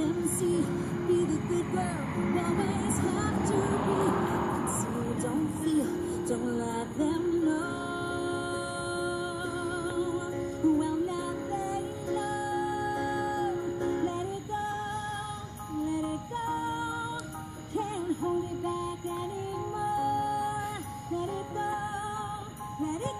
MC, be the good girl, always have to be. Conceal, don't feel, don't let them know. Well, now they know. Let it go, let it go. Can't hold it back anymore. Let it go, let it go.